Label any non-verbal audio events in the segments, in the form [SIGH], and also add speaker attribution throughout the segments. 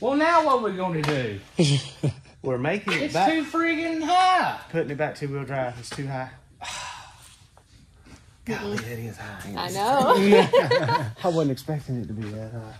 Speaker 1: Well, now what we gonna do? [LAUGHS]
Speaker 2: We're making it
Speaker 1: It's
Speaker 2: back,
Speaker 1: too friggin' high.
Speaker 2: putting it back two wheel drive. It's too high. [SIGHS] Golly, it is high.
Speaker 3: I know. [LAUGHS]
Speaker 2: I wasn't expecting it to be that high.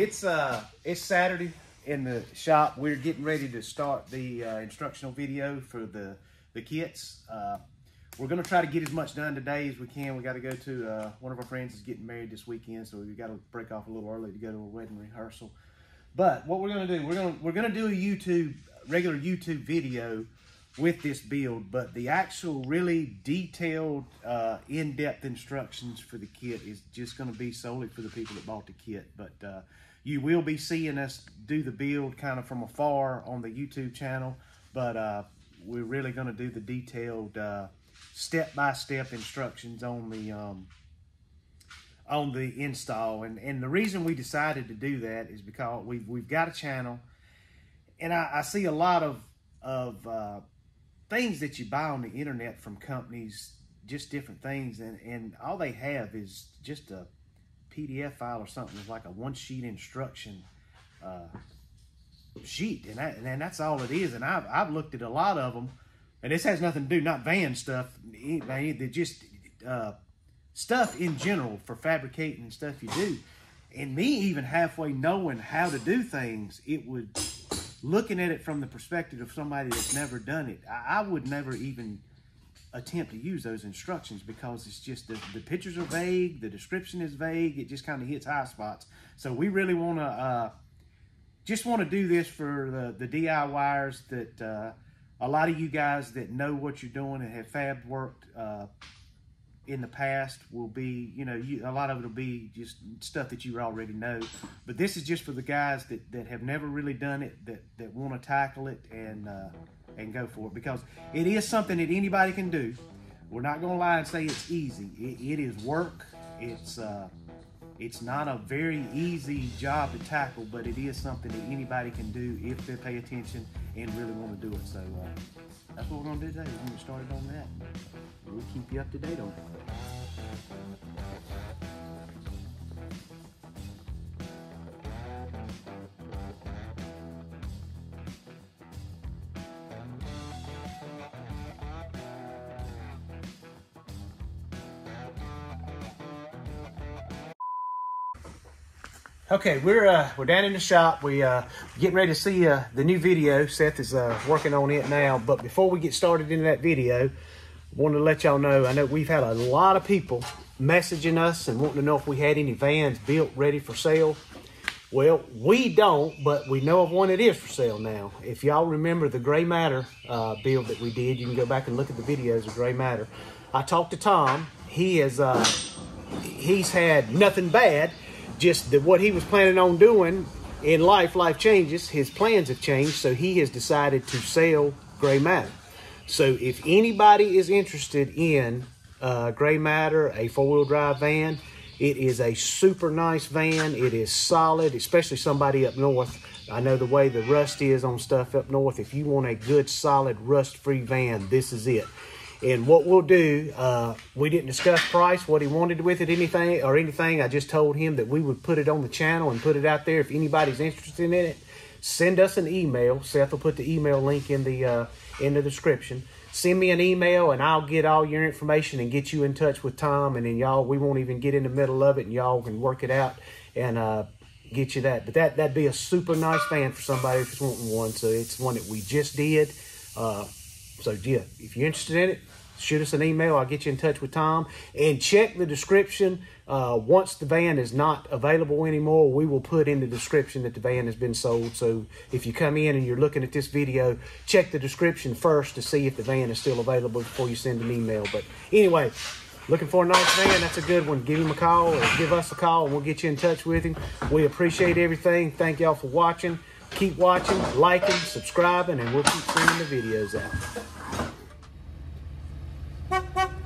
Speaker 2: It's uh, it's Saturday in the shop. We're getting ready to start the uh, instructional video for the the kits. Uh, we're gonna try to get as much done today as we can. We got to go to uh, one of our friends is getting married this weekend, so we got to break off a little early to go to a wedding rehearsal. But what we're gonna do, we're gonna we're gonna do a YouTube regular YouTube video with this build, but the actual really detailed, uh, in-depth instructions for the kit is just going to be solely for the people that bought the kit. But uh, you will be seeing us do the build kind of from afar on the YouTube channel, but uh, we're really going to do the detailed uh, step-by-step instructions on the um, on the install. And and the reason we decided to do that is because we've we've got a channel, and I, I see a lot of of uh, things that you buy on the internet from companies, just different things, and, and all they have is just a PDF file or something, it's like a one sheet instruction uh, sheet, and, that, and that's all it is. And I've, I've looked at a lot of them, and this has nothing to do, not van stuff, they just uh, stuff in general for fabricating stuff you do. And me even halfway knowing how to do things, it would looking at it from the perspective of somebody that's never done it, I, I would never even attempt to use those instructions because it's just the, the pictures are vague, the description is vague, it just kind of hits high spots. So we really want to uh, just want to do this for the, the DIYers that uh, a lot of you guys that know what you're doing and have fab worked uh, in the past will be, you know, you, a lot of it will be just stuff that you already know. But this is just for the guys that, that have never really done it, that, that want to tackle it and uh, and go for it because it is something that anybody can do. We're not going to lie and say it's easy. It, it is work. It's uh, it's not a very easy job to tackle, but it is something that anybody can do if they pay attention and really want to do it. So uh, that's what we're going to do today. We're going to get started on that. We'll keep you up to date on it. Okay, we're uh, we're down in the shop. We uh, getting ready to see uh, the new video. Seth is uh, working on it now. But before we get started in that video, wanted to let y'all know. I know we've had a lot of people messaging us and wanting to know if we had any vans built ready for sale. Well, we don't, but we know of one that is for sale now. If y'all remember the Gray Matter uh, build that we did, you can go back and look at the videos of Gray Matter. I talked to Tom. He has uh, he's had nothing bad just what he was planning on doing in life, life changes. His plans have changed, so he has decided to sell Gray Matter. So if anybody is interested in uh, Gray Matter, a four-wheel drive van, it is a super nice van. It is solid, especially somebody up north. I know the way the rust is on stuff up north. If you want a good, solid, rust-free van, this is it. And what we'll do, uh, we didn't discuss price, what he wanted with it, anything or anything. I just told him that we would put it on the channel and put it out there. If anybody's interested in it, send us an email. Seth will put the email link in the uh, in the description. Send me an email and I'll get all your information and get you in touch with Tom. And then y'all, we won't even get in the middle of it, and y'all can work it out and uh, get you that. But that that'd be a super nice fan for somebody if who's wanting one. So it's one that we just did. Uh, so yeah, if you're interested in it, shoot us an email. I'll get you in touch with Tom and check the description Uh, once the van is not available anymore, we will put in the description that the van has been sold. So if you come in and you're looking at this video, check the description first to see if the van is still available before you send an email. But anyway, looking for a nice van, that's a good one. Give him a call or give us a call and we'll get you in touch with him. We appreciate everything. Thank y'all for watching. Keep watching, liking, subscribing, and we'll keep sending the videos out. Ha ha ha!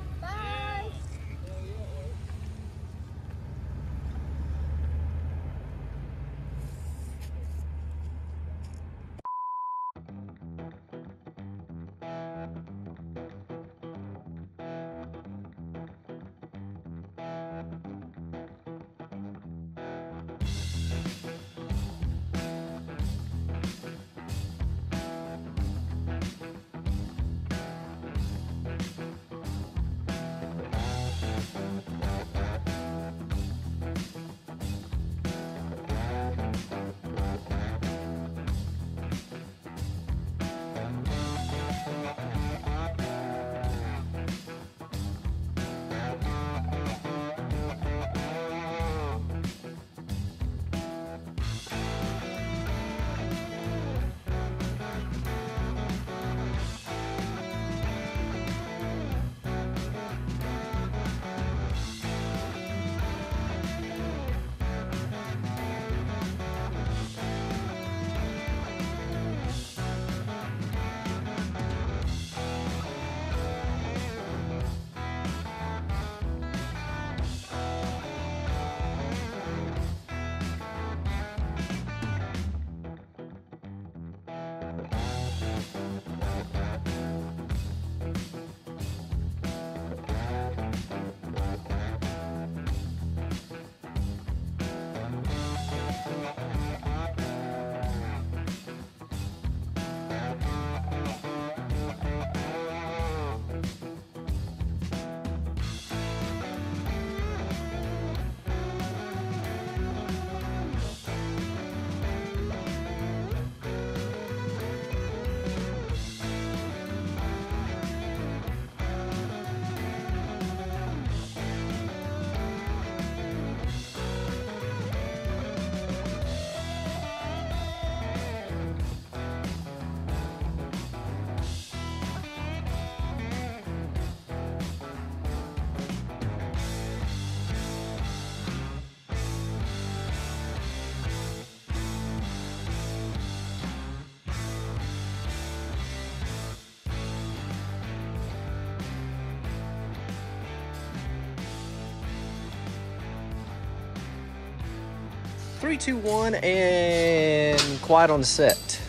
Speaker 4: Three, two, one, and quiet on the set.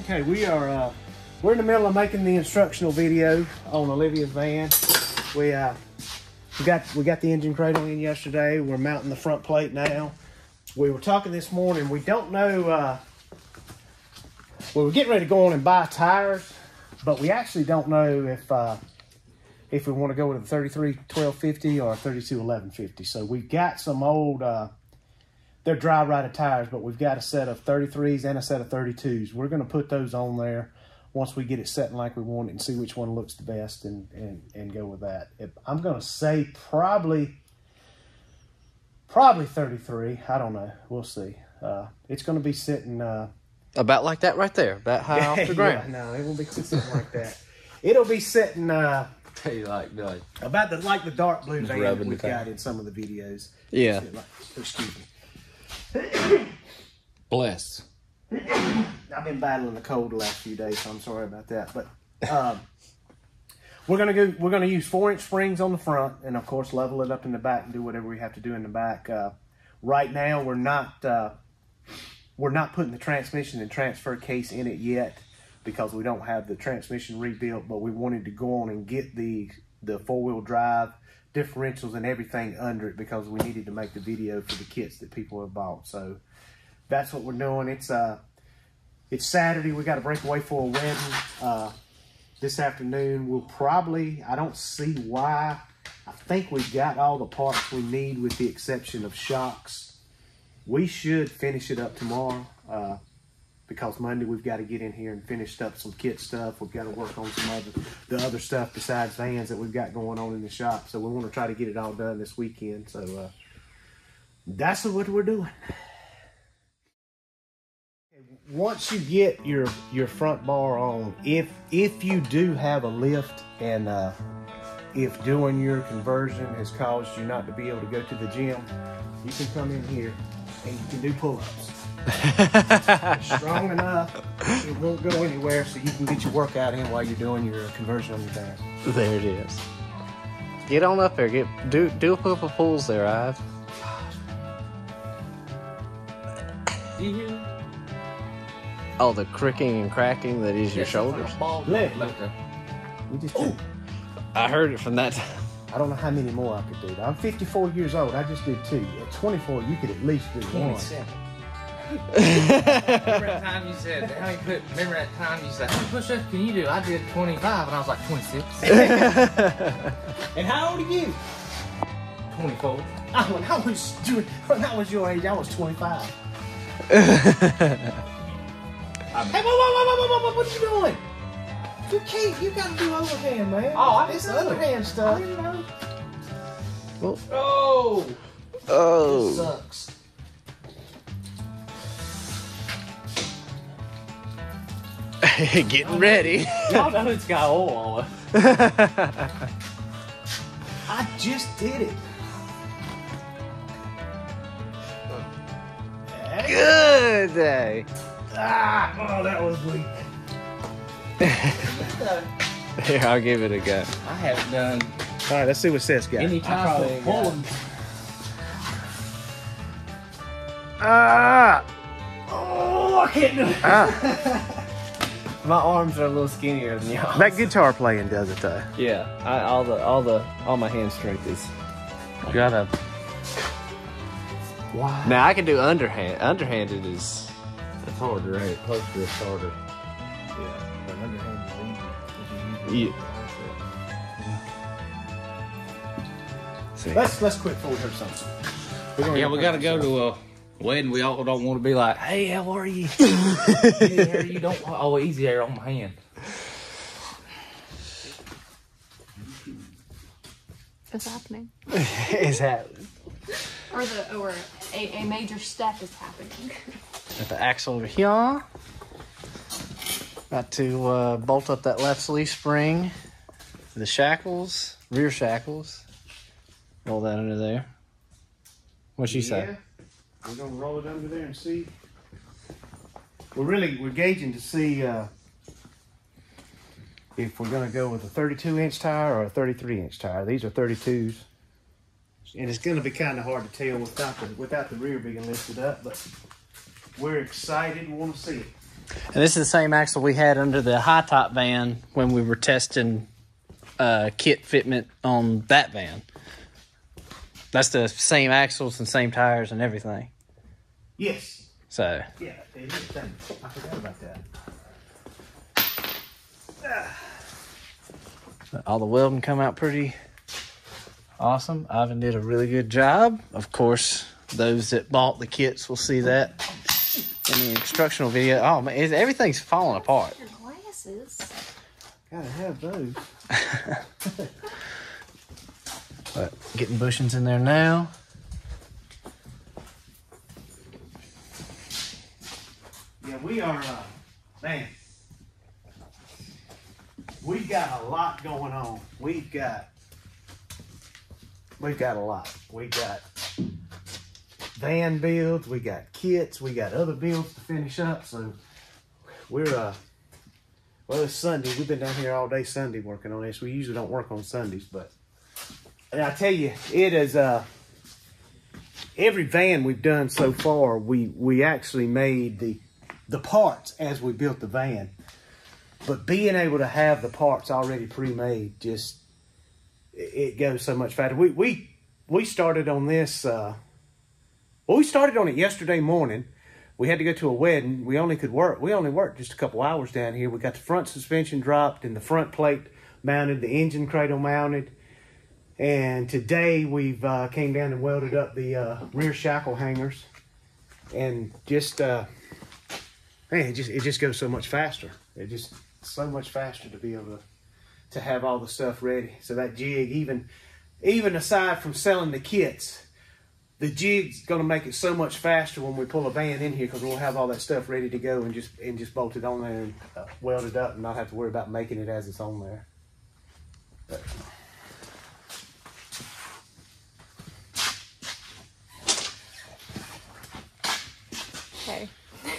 Speaker 2: Okay, we are uh, we're in the middle of making the instructional video on Olivia's van. We uh, we got we got the engine cradle in yesterday. We're mounting the front plate now. We were talking this morning. We don't know. Uh, we were getting ready to go on and buy tires, but we actually don't know if uh, if we want to go with a 33 1250 or a 32 1150. So we've got some old. Uh, they're dry rotted tires, but we've got a set of 33s and a set of 32s. We're going to put those on there once we get it setting like we want it and see which one looks the best and, and, and go with that. If, I'm going to say probably, probably 33. I don't know. We'll see. Uh, it's going to be sitting. Uh,
Speaker 4: About like that right there, about high off [LAUGHS] the
Speaker 2: yeah,
Speaker 4: ground.
Speaker 2: no, it won't be sitting like that. It'll be sitting uh,
Speaker 1: Hey, like, like,
Speaker 2: about the like the dark blue
Speaker 4: Just
Speaker 2: van that we've got in some of the videos.
Speaker 4: Yeah.
Speaker 2: Excuse me.
Speaker 1: Bless.
Speaker 2: I've been battling the cold the last few days, so I'm sorry about that. But um, we're gonna go. We're gonna use four inch springs on the front, and of course level it up in the back and do whatever we have to do in the back. Uh, right now, we're not uh, we're not putting the transmission and transfer case in it yet because we don't have the transmission rebuilt. But we wanted to go on and get the the four wheel drive differentials and everything under it because we needed to make the video for the kits that people have bought. So that's what we're doing. It's uh it's Saturday. We got to break away for a wedding uh, this afternoon. We'll probably, I don't see why. I think we've got all the parts we need with the exception of shocks. We should finish it up tomorrow uh, because Monday we've got to get in here and finish up some kit stuff. We've got to work on some other the other stuff besides vans that we've got going on in the shop. So we want to try to get it all done this weekend. So uh, that's what we're doing. Once you get your your front bar on, if if you do have a lift and uh, if doing your conversion has caused you not to be able to go to the gym, you can come in here and you can do pull-ups. Strong enough, it won't go anywhere, so you can get your workout in while you're doing your uh, conversion on your band.
Speaker 4: There it is. Get on up there. Get do do a couple pulls there, Ive.
Speaker 1: Do you hear?
Speaker 4: Oh, the cricking and cracking that is your shoulders.
Speaker 2: Leg.
Speaker 1: like a,
Speaker 2: You just
Speaker 1: Ooh.
Speaker 4: I heard it from that.
Speaker 2: I don't know how many more I could do. I'm 54 years old. I just did two. At 24, you could at least do one.
Speaker 1: 27. remember that time you said, how many put, remember that time you said, how many push-ups can you do? I did 25 and I was like 26, [LAUGHS]
Speaker 2: And how old are you?
Speaker 1: 24.
Speaker 2: I, when I was doing, when I was your age, I was 25. [LAUGHS] hey, whoa, whoa, whoa, whoa, whoa, whoa, what are you doing? You can't, you gotta do overhand, man.
Speaker 1: Oh, I
Speaker 2: This
Speaker 1: didn't know.
Speaker 2: underhand stuff.
Speaker 1: Oh!
Speaker 4: oh.
Speaker 1: Sucks. [LAUGHS]
Speaker 4: Getting ready.
Speaker 1: Y'all know it's got oil on it. [LAUGHS]
Speaker 2: I just did it.
Speaker 4: Good day.
Speaker 2: Ah, oh, that was weak. [LAUGHS]
Speaker 4: Here, I'll give it a go.
Speaker 1: I haven't done
Speaker 2: All right, let's see what Seth's got.
Speaker 1: any time for pulling.
Speaker 4: Ah,
Speaker 2: Oh, I can't do it.
Speaker 4: ah. My arms are a little skinnier than y'all.
Speaker 2: That guitar playing does it though.
Speaker 4: Yeah, I, all the all the all my hand strength is. Gotta.
Speaker 2: Wow.
Speaker 4: Now I can do underhand. Underhanded is.
Speaker 1: It's harder, right? Closer, it's harder.
Speaker 2: Yeah, but underhand is
Speaker 4: Yeah. See.
Speaker 2: Let's let's quit before we hurt something. We're gonna
Speaker 1: Yeah, we gotta go to a wedding. We all don't want to be like, hey, how are you? [LAUGHS] Easy hair, you don't. Oh, easy hair on my hand.
Speaker 3: is happening. [LAUGHS]
Speaker 4: is happening.
Speaker 3: Or the or a, a major step is happening.
Speaker 4: Got the axle over here. Got to uh, bolt up that left sleeve spring. The shackles, rear shackles. Roll that under there. What'd you say?
Speaker 2: We're gonna roll it under there and see. We're really we're gauging to see uh, if we're gonna go with a 32 inch tire or a 33 inch tire. These are 32s, and it's gonna be kind of hard to tell without the without the rear being lifted up. But we're excited. Want to see it.
Speaker 4: And this is the same axle we had under the high top van when we were testing uh, kit fitment on that van. That's the same axles and same tires and everything.
Speaker 2: Yes.
Speaker 4: So
Speaker 2: Yeah. It is. Thank you. I forgot about that.
Speaker 4: all the welding come out pretty awesome. Ivan did a really good job. Of course, those that bought the kits will see that in the instructional video. Oh man, it's- everything's falling apart.
Speaker 3: Your glasses.
Speaker 2: Gotta have those. [LAUGHS]
Speaker 4: But getting bushings in there now.
Speaker 2: Yeah, we are, uh, man. We've got a lot going on. We've got, we've got a lot. We've got van builds, we got kits, we got other builds to finish up. So we're, uh, well, it's Sunday. We've been down here all day Sunday working on this. We usually don't work on Sundays, but and I tell you, it is, uh, every van we've done so far, we, we actually made the, the parts as we built the van. But being able to have the parts already pre-made just it goes so much faster. We we we started on this uh well we started on it yesterday morning. We had to go to a wedding. We only could work we only worked just a couple hours down here. We got the front suspension dropped and the front plate mounted, the engine cradle mounted. And today we've uh, came down and welded up the uh, rear shackle hangers and just uh man, it just it just goes so much faster. It just so much faster to be able to to have all the stuff ready. So that jig, even even aside from selling the kits, the jig's gonna make it so much faster when we pull a van in here because we'll have all that stuff ready to go and just and just bolt it on there and uh, weld it up and not have to worry about making it as it's on there. But-
Speaker 3: Okay.
Speaker 4: Hey,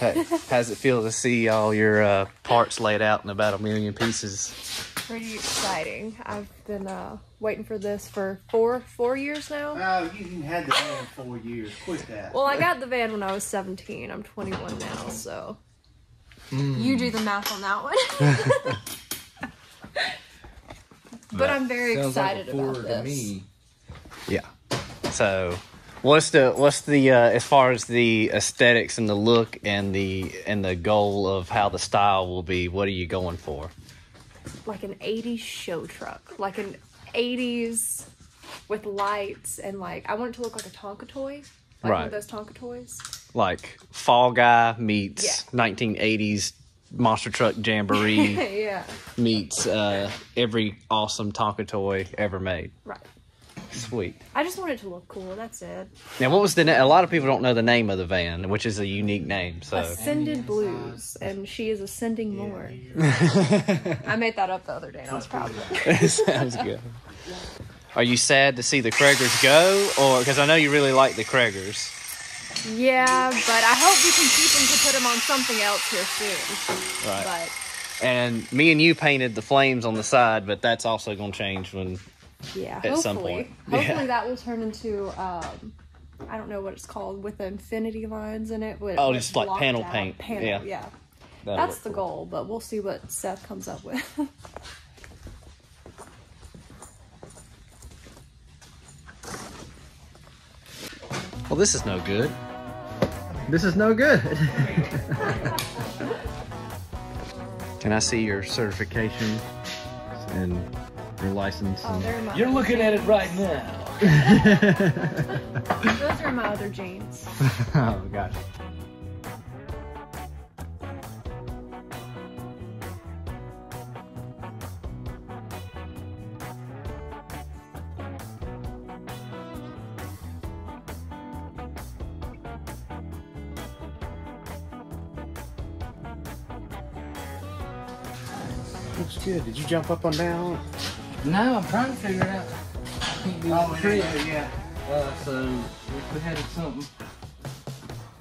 Speaker 4: how's it feel to see all your uh, parts laid out in about a million pieces?
Speaker 3: Pretty exciting. I've been uh, waiting for this for four four years now.
Speaker 2: Oh, you even had the van four years. Quit that.
Speaker 3: Well, I got the van when I was 17. I'm 21 now, so you do the math on that one. [LAUGHS] but I'm very
Speaker 1: Sounds like a
Speaker 3: excited about
Speaker 1: Ford
Speaker 3: this.
Speaker 1: to me.
Speaker 4: Yeah. So, what's the what's the uh, as far as the aesthetics and the look and the and the goal of how the style will be? What are you going for?
Speaker 3: Like an 80s show truck, like an 80s with lights and like I want it to look like a Tonka toy, like one of those Tonka toys.
Speaker 4: Like Fall Guy meets
Speaker 3: Yeah.
Speaker 4: 1980s monster truck jamboree [LAUGHS]
Speaker 3: yeah,
Speaker 4: meets uh, every awesome Tonka toy ever made.
Speaker 3: right.
Speaker 4: Sweet.
Speaker 3: I just want it to look cool. That's it.
Speaker 4: Now, what was the? Na- a lot of people don't know the name of the van, which is a unique name. So,
Speaker 3: Ascended Blues, and she is ascending more. [LAUGHS] I made that up the other day, and I was proud of it. [LAUGHS]
Speaker 4: sounds good. Are you sad to see the Cragars go, or because I know you really like the Cragars?
Speaker 3: Yeah, but I hope we can keep him to put him on something else here soon.
Speaker 4: Right.
Speaker 3: But
Speaker 4: And me and you painted the flames on the side, but that's also going to change when.
Speaker 3: Yeah,
Speaker 4: At
Speaker 3: hopefully,
Speaker 4: some point. [LAUGHS]
Speaker 3: hopefully
Speaker 4: Yeah.
Speaker 3: that will turn into um, I don't know what it's called with the infinity lines in it. with-
Speaker 4: Oh,
Speaker 3: with
Speaker 4: just like panel
Speaker 3: out
Speaker 4: paint.
Speaker 3: Panel,
Speaker 4: Yeah.
Speaker 3: yeah.
Speaker 4: that'll
Speaker 3: That's the
Speaker 4: cool.
Speaker 3: goal, but we'll see what Seth comes up with. [LAUGHS]
Speaker 4: Well, this is no good. This is no good. [LAUGHS] Can I see your certification and your license?
Speaker 3: oh,
Speaker 4: and-
Speaker 3: they're my
Speaker 1: You're looking at it right now. [LAUGHS]
Speaker 3: those are my other jeans. [LAUGHS]
Speaker 4: oh gosh.
Speaker 2: Looks good. Did you jump up and down?
Speaker 1: No, I'm trying to figure it out. Can't do the trick.
Speaker 2: yeah.
Speaker 1: Uh, so if we had something,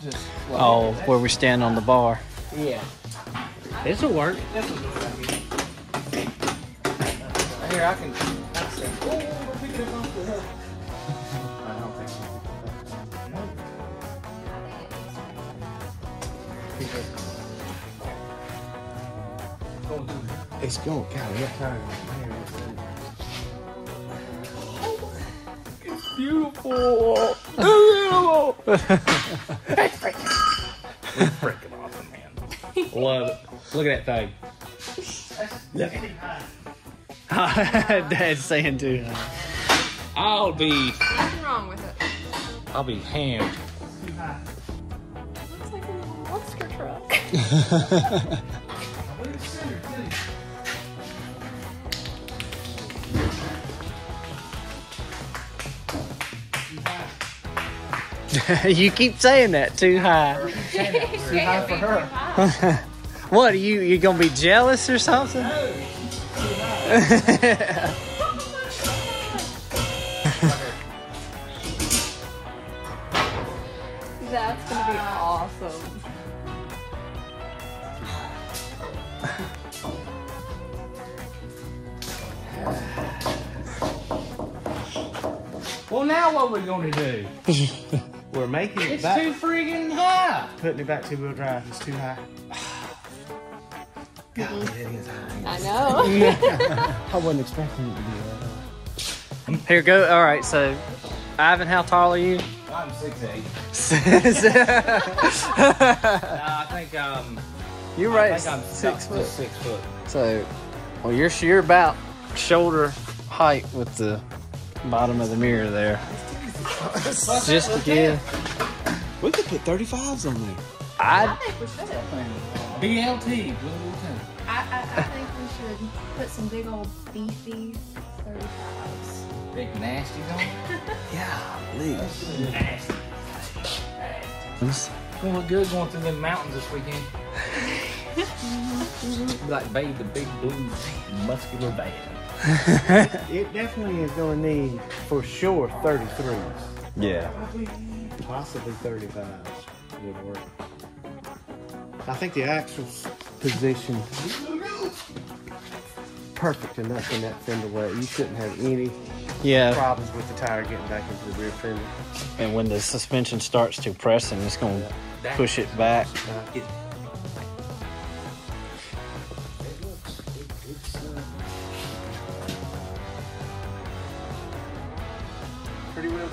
Speaker 1: just like
Speaker 4: Oh, where we stand on the bar.
Speaker 1: yeah.
Speaker 4: This'll work. This will work.
Speaker 1: Uh, here I can. I can say, oh, we're picking it off the hook.
Speaker 2: I don't think so.
Speaker 1: Going through.
Speaker 2: It's going. God, I'm tired.
Speaker 1: Beautiful. Freaking awesome, man. Love it. Look at that thing.
Speaker 4: Dad's saying too.
Speaker 1: I'll be,
Speaker 3: Nothing wrong with it.
Speaker 1: I'll be hammed.
Speaker 3: Looks like a little monster truck. [LAUGHS] [LAUGHS]
Speaker 4: you keep saying that too high.
Speaker 3: Too high for her. [LAUGHS]
Speaker 4: What are you? You gonna be jealous or something? [LAUGHS]
Speaker 3: That's gonna be awesome.
Speaker 1: Well, now what we gonna do?
Speaker 2: We're making it
Speaker 1: It's
Speaker 2: back.
Speaker 1: too friggin' high.
Speaker 2: Putting it back two wheel drive. It's too high. God, it is.
Speaker 3: I know. [LAUGHS]
Speaker 2: I wasn't expecting it to be that.
Speaker 4: Here go. All right. So, Ivan, how tall are you?
Speaker 1: I'm six eight.
Speaker 4: You're [LAUGHS] [LAUGHS]
Speaker 1: I think um. You're
Speaker 4: right.
Speaker 1: think I'm
Speaker 4: Six
Speaker 1: about
Speaker 4: foot.
Speaker 1: Six foot.
Speaker 4: So, well, you're you're about shoulder height with the bottom of the mirror there. Just to give.
Speaker 2: We could put 35s on there.
Speaker 3: I
Speaker 4: I
Speaker 3: think we should.
Speaker 1: BLT. Blue
Speaker 3: I, I, I think we should put some big old beefy 35s.
Speaker 1: Big nasty on. [LAUGHS]
Speaker 4: Yeah, please.
Speaker 1: Nasty. Gonna look good going through the mountains this weekend. Be [LAUGHS] like Babe, the big blue muscular band. [LAUGHS]
Speaker 2: It definitely is going to need, for sure, 33s.
Speaker 4: Yeah.
Speaker 2: Possibly 35s would work. I think the axle position perfect enough in that fender weight. You shouldn't have any
Speaker 4: Yeah,
Speaker 2: problems with the tire getting back into the rear fender.
Speaker 4: and when the suspension starts to pressing, it's going to
Speaker 1: That-
Speaker 4: push it back.
Speaker 2: Uh, it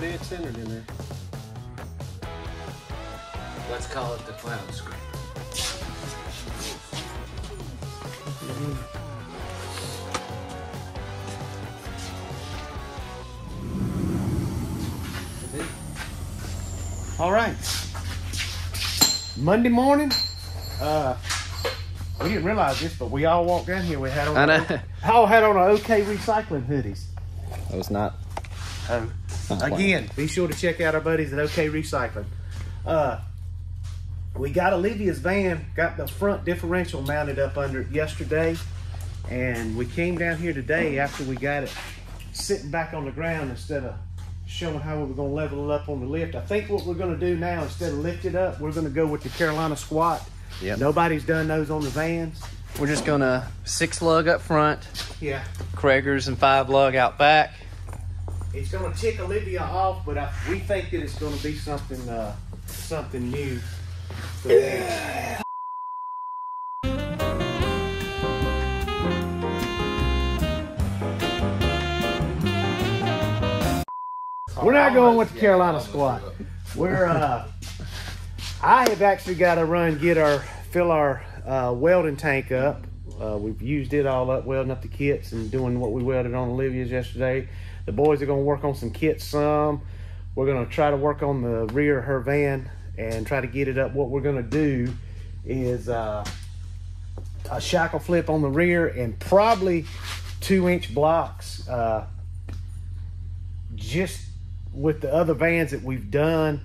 Speaker 2: pretty well dead centered in there.
Speaker 1: Let's call it the cloud screen.
Speaker 2: All right. Monday morning, uh, we didn't realize this, but we all walked down here. We had on
Speaker 4: I know.
Speaker 2: all had on our OK Recycling hoodies.
Speaker 4: That was not.
Speaker 2: Um,
Speaker 4: not
Speaker 2: again, be sure to check out our buddies at OK Recycling. Uh, we got Olivia's van, got the front differential mounted up under it yesterday, and we came down here today after we got it sitting back on the ground instead of showing how we were going to level it up on the lift. I think what we're going to do now, instead of lift it up, we're going to go with the Carolina squat.
Speaker 4: Yep.
Speaker 2: Nobody's done those on the vans.
Speaker 4: We're just going to six lug up front,
Speaker 2: Yeah.
Speaker 4: Cragar's and five lug out back.
Speaker 2: It's going to tick Olivia off, but I, we think that it's going to be something uh, something new. for the. We're not going with the Carolina squat. We're uh, I have actually got to run get our fill our uh, welding tank up. Uh, we've used it all up, welding up the kits and doing what we welded on Olivia's yesterday. The boys are going to work on some kits some. We're going to try to work on the rear of her van and try to get it up. What we're going to do is uh, a shackle flip on the rear and probably two inch blocks. Uh, just with the other vans that we've done,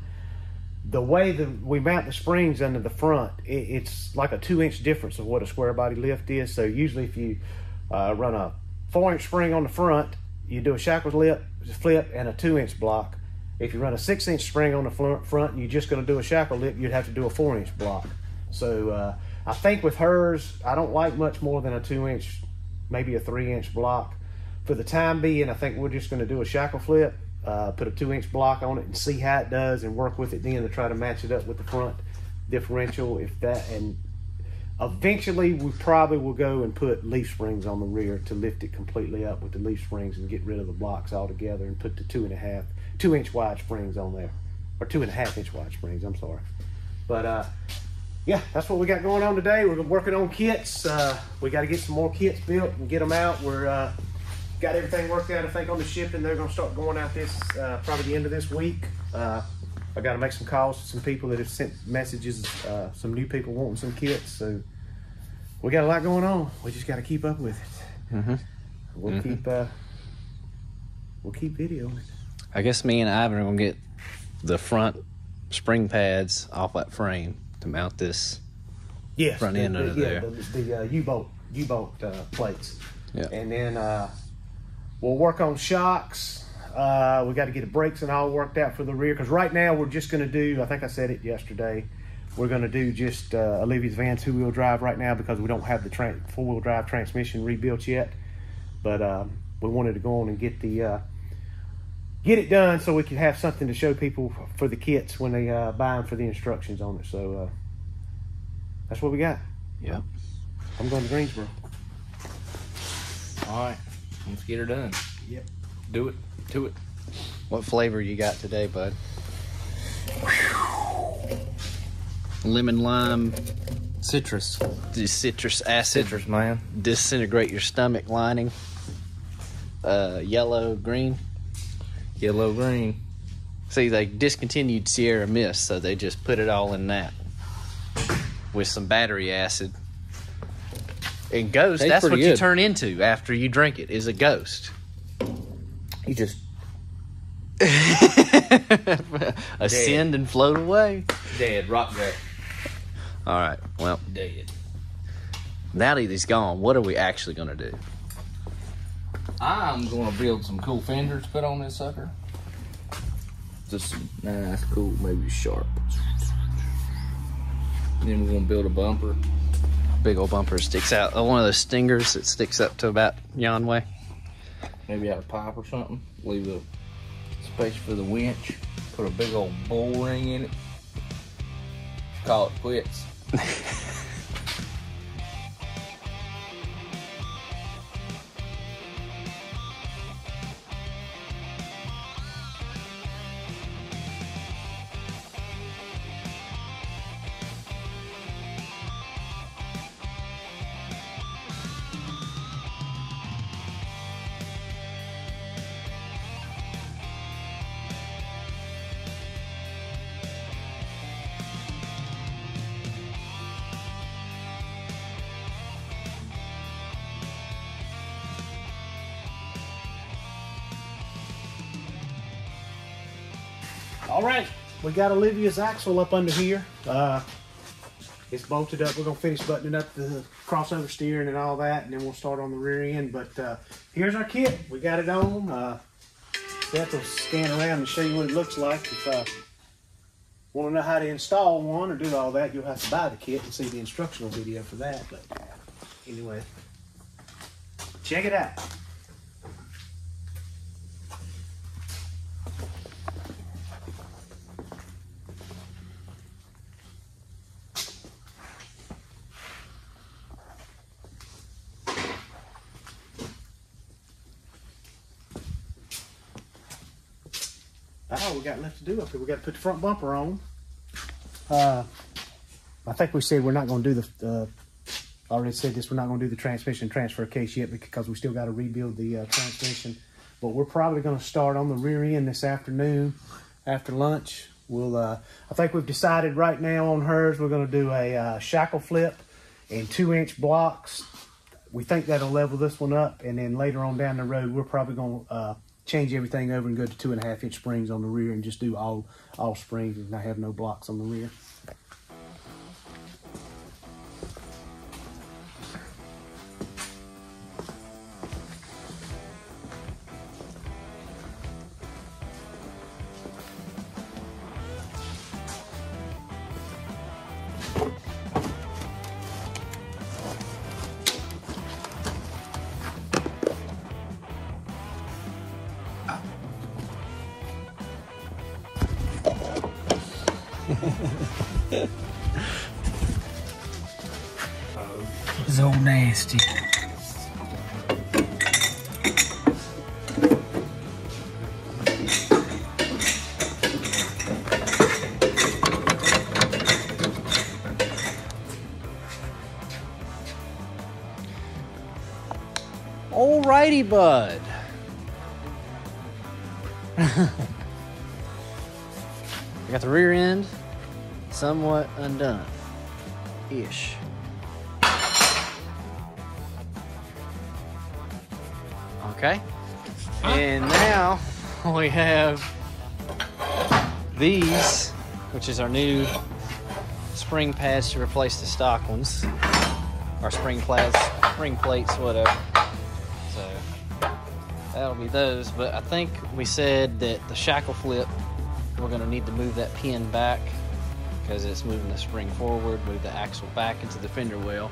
Speaker 2: the way that we mount the springs under the front, it, it's like a two inch difference of what a square body lift is. So usually, if you uh, run a four inch spring on the front, you do a shackle flip, flip and a two inch block. If you run a six inch spring on the front and you're just going to do a shackle flip, you'd have to do a four inch block. So uh, I think with hers, I don't like much more than a two inch, maybe a three inch block. For the time being, I think we're just going to do a shackle flip, uh, put a two inch block on it and see how it does and work with it then to try to match it up with the front differential. If that, and eventually we probably will go and put leaf springs on the rear to lift it completely up with the leaf springs and get rid of the blocks altogether and put the two and a half, two inch wide springs on there, or two and a half inch wide springs. I'm sorry, but uh, yeah, that's what we got going on today. We're working on kits. Uh, we got to get some more kits built and get them out. We're uh, got everything worked out. I think on the shipping, they're going to start going out this uh, probably the end of this week. I got to make some calls to some people that have sent messages. Uh, some new people wanting some kits. So we got a lot going on. We just got to keep up with it.
Speaker 4: Mhm.
Speaker 2: We'll keep. Uh, we'll keep videoing.
Speaker 4: I guess me and Ivan are going to get the front spring pads off that frame to mount this.
Speaker 2: Yes,
Speaker 4: Front end
Speaker 2: the,
Speaker 4: under
Speaker 2: yeah,
Speaker 4: there.
Speaker 2: The, the uh, U-bolt U-bolt uh, plates.
Speaker 4: Yeah.
Speaker 2: And then uh, we'll work on shocks. Uh, we got to get the brakes and all worked out for the rear because right now we're just going to do. I think I said it yesterday. We're going to do just uh, Olivia's van two wheel drive right now because we don't have the tra- four wheel drive transmission rebuilt yet. But um, we wanted to go on and get the uh, get it done so we can have something to show people for the kits when they uh, buy them for the instructions on it. So uh, that's what we got.
Speaker 4: Yeah.
Speaker 2: I'm going to Greensboro.
Speaker 1: All right, let's get her done.
Speaker 2: Yep.
Speaker 1: Do it. To it.
Speaker 4: What flavor you got today, bud? Lemon lime,
Speaker 1: Citrus.
Speaker 4: the citrus acid,
Speaker 1: Citrus, man.
Speaker 4: disintegrate your stomach lining. Uh, yellow, green.
Speaker 1: Yellow green.
Speaker 4: See, they discontinued Sierra Mist, so they just put it all in that with some battery acid. And ghost,
Speaker 1: Tastes
Speaker 4: that's what
Speaker 1: pretty
Speaker 4: you turn into after you drink it, is a ghost.
Speaker 2: You just [LAUGHS]
Speaker 4: Ascend and float away.
Speaker 1: Dead. Rock jack.
Speaker 4: All right. Well,
Speaker 1: Dead.
Speaker 4: now that he's gone, what are we actually gonna do?
Speaker 1: I'm gonna build some cool fenders to put on this sucker. Just some nice, cool, maybe sharp. Then we're gonna build a bumper.
Speaker 4: Big old bumper sticks out. Uh, one of those stingers that sticks up to about yon way.
Speaker 1: Maybe out a pipe or something. Leave a space for the winch. Put a big old bull ring in it. Call it quits. [LAUGHS]
Speaker 2: got Olivia's axle up under here. Uh, it's bolted up. We're gonna finish buttoning up the crossover steering and all that, and then we'll start on the rear end. But uh, here's our kit. We got it on. Uh, Seth will scan around and show you what it looks like. If uh, want to know how to install one or do all that, you'll have to buy the kit and see the instructional video for that. But anyway, check it out. Do up here. We got to put the front bumper on. Uh, I think we said we're not going to do the. Uh, already said this. We're not going to do the transmission transfer case yet because we still got to rebuild the uh, transmission. But we're probably going to start on the rear end this afternoon after lunch. We'll. Uh, I think we've decided right now on hers. We're going to do a uh, shackle flip and two inch blocks. We think that'll level this one up, and then later on down the road, we're probably going to uh, change everything over and go to two and a half inch springs on the rear and just do all all springs and not have no blocks on the rear.
Speaker 4: Which is our new spring pads to replace the stock ones. Our spring plates, spring plates, whatever. So that'll be those. But I think we said that the shackle flip, we're gonna need to move that pin back because it's moving the spring forward, move the axle back into the fender well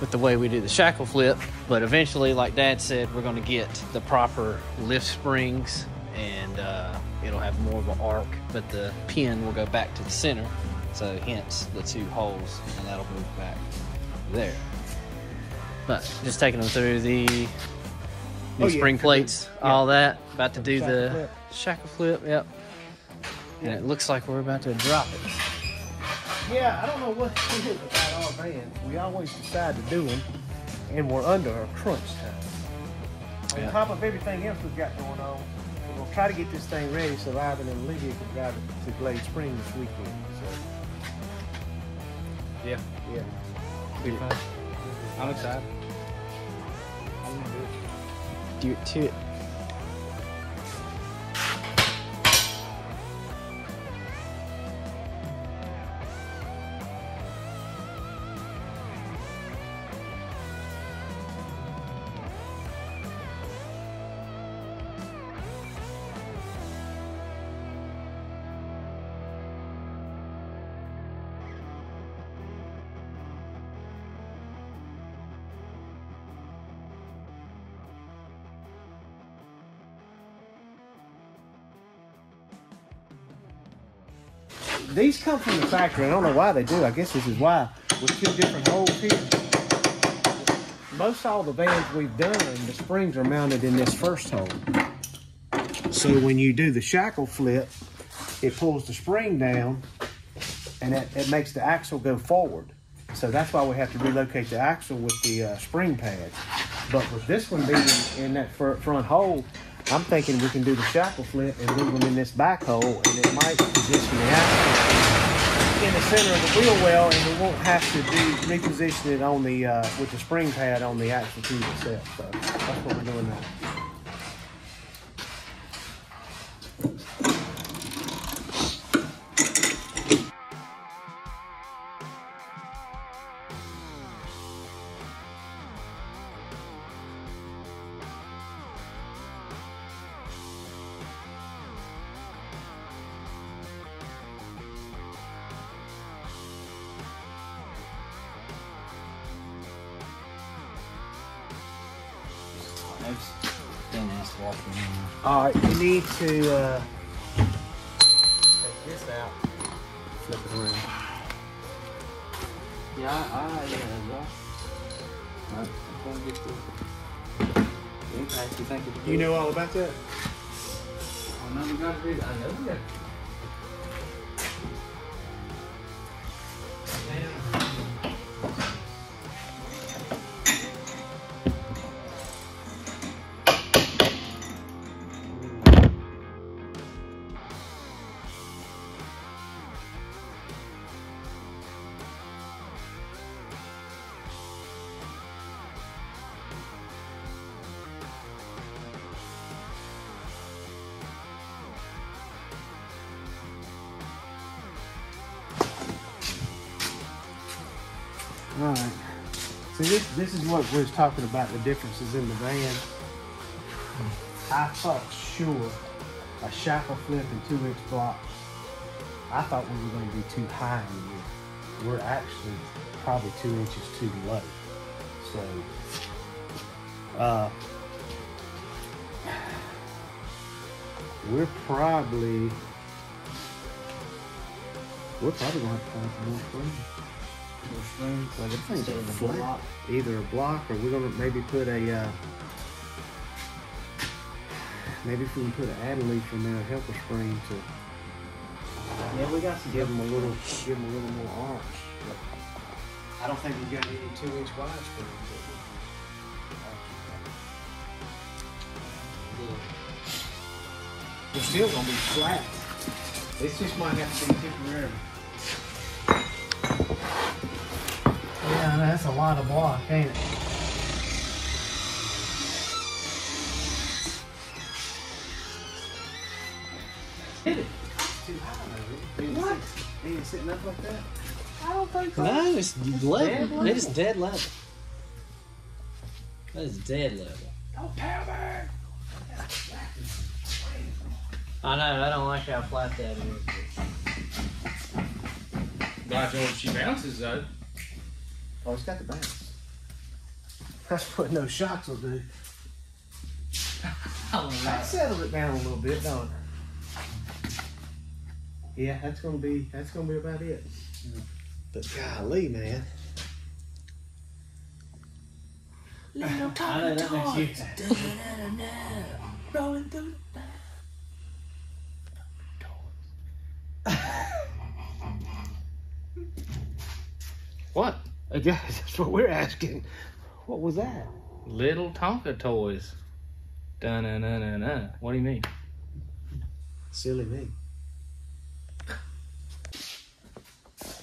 Speaker 4: with the way we do the shackle flip. But eventually, like Dad said, we're going to get the proper lift springs and uh, it'll have more of an arc, but the pin will go back to the center. So, hence the two holes, and that'll move back there. But just taking them through the new
Speaker 2: Oh,
Speaker 4: spring plates,
Speaker 2: yeah.
Speaker 4: all that. About to do
Speaker 2: Shackle
Speaker 4: the
Speaker 2: flip.
Speaker 4: shackle flip, yep. And it looks like we're about to drop it.
Speaker 2: Yeah, I don't know what it is about our oh, vans. We always decide to do them, and we're under a crunch time. On
Speaker 4: Yeah.
Speaker 2: top of everything else we've got going on, we're gonna try to get this thing ready so Ivan and Olivia can drive it to Glade Spring this weekend. So,
Speaker 1: Yeah,
Speaker 2: yeah.
Speaker 1: be fun. I'm excited.
Speaker 4: Do it to it.
Speaker 2: These come from the factory. I don't know why they do. I guess this is why. With two different holes here. Most all the vans we've done, the springs are mounted in this first hole. So when you do the shackle flip, it pulls the spring down and it, it makes the axle go forward. So that's why we have to relocate the axle with the uh, spring pads. But with this one being in that front hole, I'm thinking we can do the shackle flip and move them in this back hole, and it might position the axle in the center of the wheel well, and we won't have to do reposition it on the uh, with the spring pad on the axle tube itself. So that's what we're doing now.
Speaker 4: Don't ask to walk in.
Speaker 2: All right, you need to uh, take this out, flip it around.
Speaker 1: Yeah, I, I yeah, yeah. I'm gonna get the impact. You think
Speaker 2: You know all about that?
Speaker 1: I know we gotta do. I know we got.
Speaker 2: What we was talking about the differences in the van. I thought sure a shackle flip and two inch block. I thought we were going to be too high in here. We're actually probably two inches too low. So, uh, we're probably we're probably going to have to find some more springs. The thing's flat. Either a block or we're gonna maybe put a uh, maybe if we can put an add leaf in there, a helper spring to
Speaker 4: Yeah, we got some.
Speaker 2: give them a little give them a little more arch. I don't think we've got any two inch wide springs. They're still gonna be flat. This just might have to be temporary.
Speaker 4: Yeah, that's a lot of block, ain't it?
Speaker 2: Too high though. What? They ain't sitting up like that.
Speaker 4: I don't think so. No, it's level. It is dead level. That is dead level.
Speaker 2: Oh, power!
Speaker 4: I know. I don't like how flat that is.
Speaker 1: Like when she bounces though.
Speaker 2: Oh, it's got the bounce. That's what no shocks will do. [LAUGHS] That settled it down a little bit, don't it? Yeah, that's gonna be that's gonna be about it. But golly, man. [LAUGHS]
Speaker 4: I know that makes you. [LAUGHS]
Speaker 1: What? [LAUGHS]
Speaker 2: I guess that's what we're asking. What was that?
Speaker 1: Little Tonka toys. Dun dun dun dun dun. What do you mean?
Speaker 2: Silly me.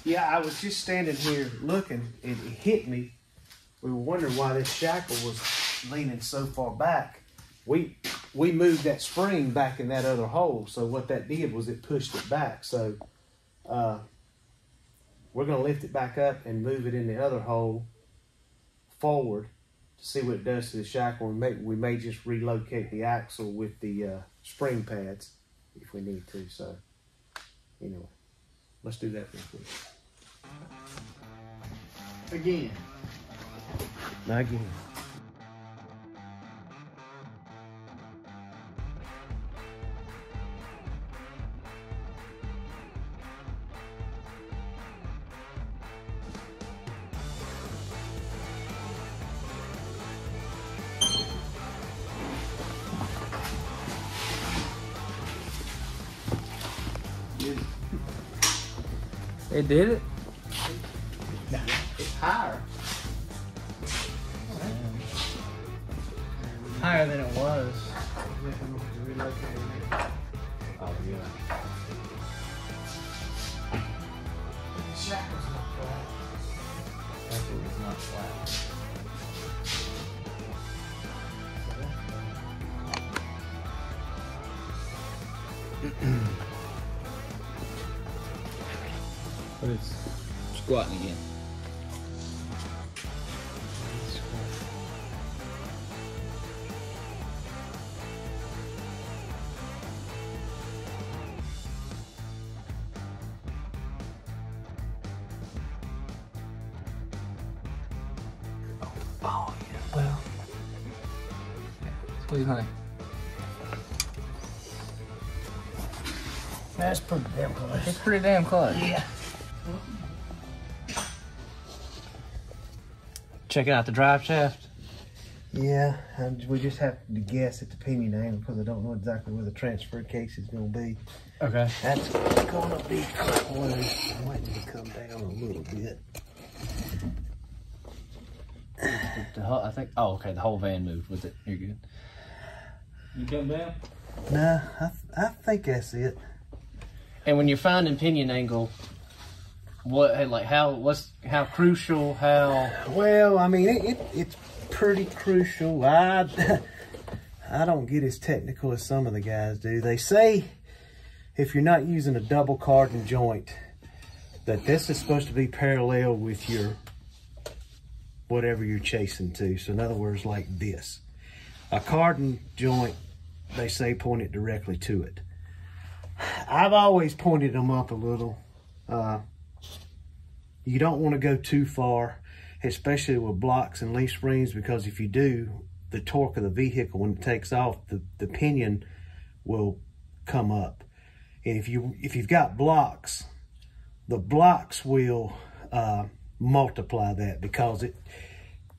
Speaker 2: Yeah, I was just standing here looking, and it hit me. We were wondering why this shackle was leaning so far back. We we moved that spring back in that other hole, so what that did was it pushed it back. So uh, we're gonna lift it back up and move it in the other hole forward to see what it does to the shackle. And may, we may just relocate the axle with the uh, spring pads if we need to. So, anyway, let's do that real quick.
Speaker 4: Again.
Speaker 2: Now again.
Speaker 1: It did
Speaker 4: close.
Speaker 1: It's pretty damn close.
Speaker 4: Yeah. Checking out the drive shaft.
Speaker 2: Yeah, and we just have to guess at the pinion angle because I don't know exactly where the transfer case is going to be.
Speaker 4: Okay.
Speaker 2: That's going to be close. I might need to come down a little bit.
Speaker 4: The whole, I think. Oh, okay. The whole van moved with it. You're good.
Speaker 1: You come down?
Speaker 2: Nah, I, I think that's it.
Speaker 4: And when you're finding pinion angle, what like how what's how crucial how
Speaker 2: Well, I mean, it, it, it's pretty crucial. I, [LAUGHS] I don't get as technical as some of the guys do. They say if you're not using a double cardan joint, that this is supposed to be parallel with your whatever you're chasing to. So in other words, like this. A cardan joint, they say point it directly to it. I've always pointed them up a little. Uh, you don't want to go too far, especially with blocks and leaf springs, because if you do, the torque of the vehicle when it takes off, the, the pinion will come up. And if you if you've got blocks, the blocks will uh, multiply that because it.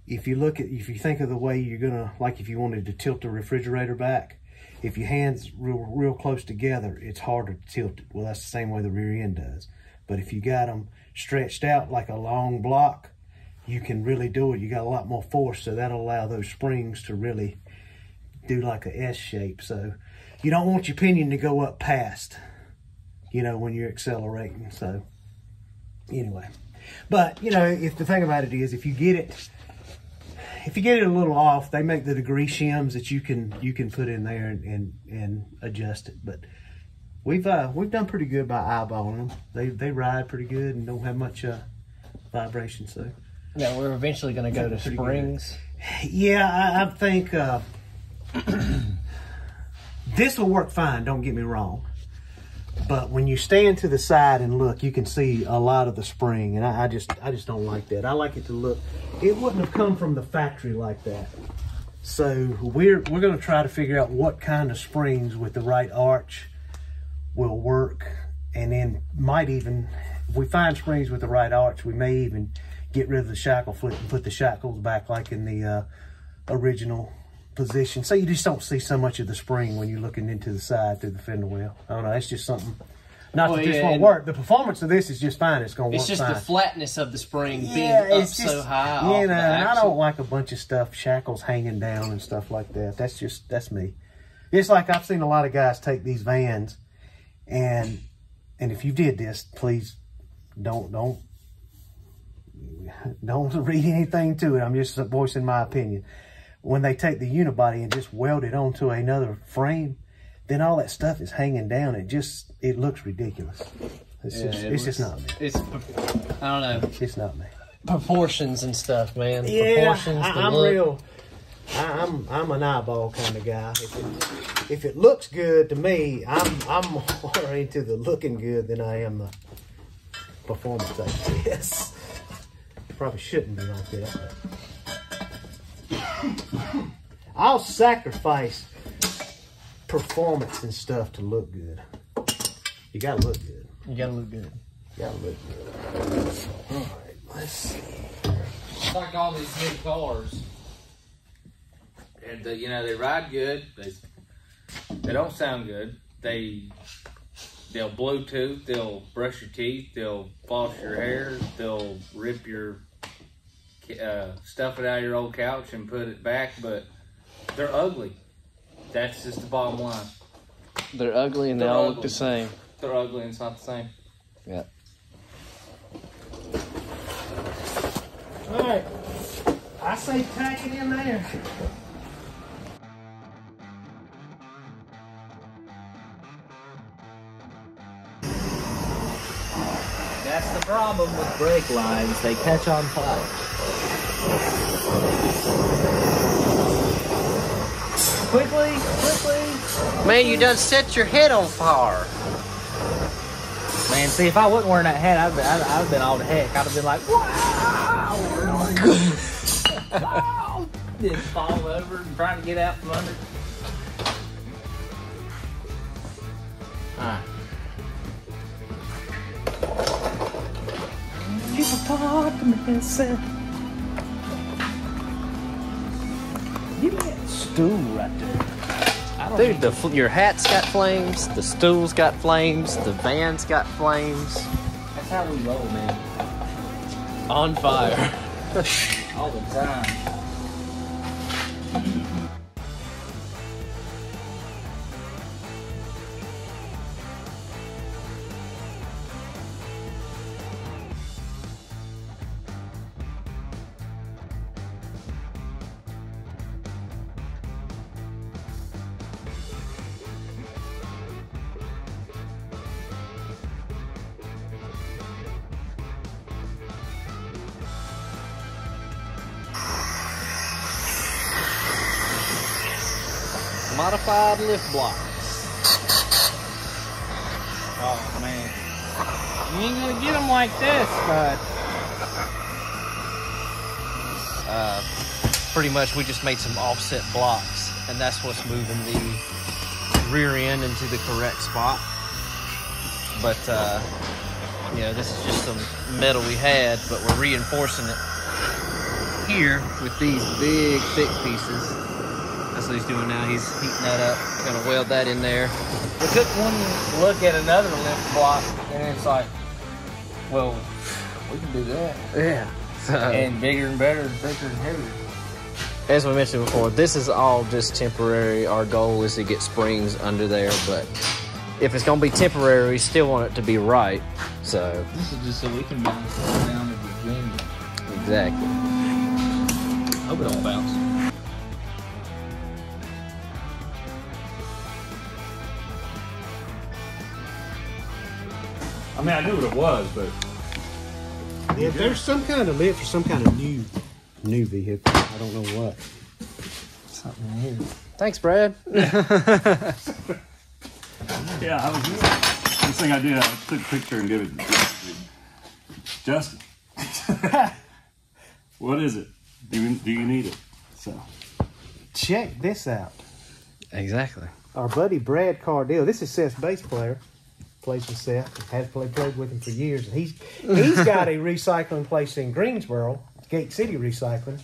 Speaker 2: If you look at if you think of the way you're gonna like if you wanted to tilt the refrigerator back, if your hands real real close together, it's harder to tilt it. Well, that's the same way the rear end does. But if you got them stretched out like a long block, you can really do it. You got a lot more force, so that'll allow those springs to really do like a S shape. So you don't want your pinion to go up past, you know, when you're accelerating. So anyway, but you know, if the thing about it is, if you get it, if you get it a little off, they make the degree shims that you can you can put in there and and, and adjust it. But we've uh, we've done pretty good by eyeballing them. They they ride pretty good and don't have much uh, vibration. So.
Speaker 4: yeah we're eventually going to go to
Speaker 2: Pretty good.
Speaker 4: springs
Speaker 2: Yeah, I, I think uh, [CLEARS THROAT] this will work fine. Don't get me wrong, but when you stand to the side and look, you can see a lot of the spring, and I, I just I just don't like that. I like it to look. It wouldn't have come from the factory like that. So we're we're going to try to figure out what kind of springs with the right arch will work, and then might even if we find springs with the right arch, we may even get rid of the shackle flip and put the shackles back like in the uh, original position. So you just don't see so much of the spring when you're looking into the side through the fender well. I don't know. It's just something. Not
Speaker 4: Well,
Speaker 2: that this won't work. The performance of this is just fine. It's going to work
Speaker 4: it's just
Speaker 2: fine.
Speaker 4: the flatness of the spring being up
Speaker 2: it's
Speaker 4: so high
Speaker 2: You know, and I don't like a bunch of stuff, shackles hanging down and stuff like that. That's just that's me. It's like I've seen a lot of guys take these vans, and and if you did this, please don't don't [LAUGHS] don't read anything to it. I'm just voicing my opinion. When they take the unibody and just weld it onto another frame, then all that stuff is hanging down. It just it looks ridiculous. It's
Speaker 4: Yeah,
Speaker 2: just
Speaker 4: it
Speaker 2: it's just not me.
Speaker 4: it's i don't know
Speaker 2: It's not me.
Speaker 4: proportions and stuff man
Speaker 2: Yeah,
Speaker 4: proportions
Speaker 2: I, I'm
Speaker 4: look.
Speaker 2: real. I, I'm I'm an eyeball kind of guy. If it, if it looks good to me, I'm I'm more [LAUGHS] into the looking good than I am the performance. I guess [LAUGHS] probably shouldn't be like that. But. I'll sacrifice performance and stuff to look good. You gotta look good.
Speaker 4: you gotta look good
Speaker 2: You gotta look good. All right, let's see.
Speaker 1: It's like all these new cars. And uh, you know they ride good. They they don't sound good. They They'll Bluetooth. They'll brush your teeth. They'll floss your hair. They'll rip your uh, stuff it out of your old couch and put it back. But they're ugly. That's just the bottom line.
Speaker 4: They're ugly and they
Speaker 1: They're
Speaker 4: all look the same.
Speaker 1: They're ugly and it's not the same.
Speaker 4: Yeah.
Speaker 2: All right. I say pack it in there.
Speaker 5: That's the problem with brake lines. They catch on fire. Quickly, quickly.
Speaker 4: Man, you done set your head on fire.
Speaker 5: Man, see, if I wasn't wearing that hat, I'd, been- I'd, I'd have been all the heck. I'd have been like, wow. [LAUGHS] Didn't fall over and trying to get out from under. Ah.
Speaker 1: Alright.
Speaker 2: Give me that stool right there. I don't
Speaker 4: Dude, the your hat's got flames, the stool's got flames, the van's got flames.
Speaker 5: That's how we roll, man.
Speaker 4: On fire. [LAUGHS]
Speaker 5: All the time.
Speaker 4: Blocks.
Speaker 5: Oh, man. You ain't gonna get them like this, but
Speaker 4: Uh, pretty much, we just made some offset blocks, and that's what's moving the rear end into the correct spot. But uh, you know, this is just some metal we had, but we're reinforcing it here with these big, thick pieces. That's what he's doing now. He's heating that up. Gonna weld that in there.
Speaker 1: We took one look at another lift block and it's like, well, we can do that.
Speaker 4: Yeah. So,
Speaker 1: And bigger and better and thicker and heavier.
Speaker 4: as we mentioned before, this is all just temporary. Our goal is to get springs under there, but if it's gonna be temporary, we still want it to be right. So
Speaker 1: This is just so we can bounce down to Virginia.
Speaker 4: exactly.
Speaker 5: hope it don't bounce.
Speaker 6: Mean, I knew what it was, but
Speaker 2: If there's some kind of lift for some kind of new new vehicle, I don't know what.
Speaker 4: Something here. Thanks, Brad. [LAUGHS]
Speaker 6: yeah, I was first thing I did, I took a picture and gave it to Justin. [LAUGHS] what is it? Do you, do you need it? So
Speaker 2: Check this out.
Speaker 4: exactly.
Speaker 2: Our buddy Brad Cardell. This is Seth's bass player. Plays with Seth. Has played played with him for years. And He's he's got a [LAUGHS] recycling place in Greensboro, Gate City Recycling.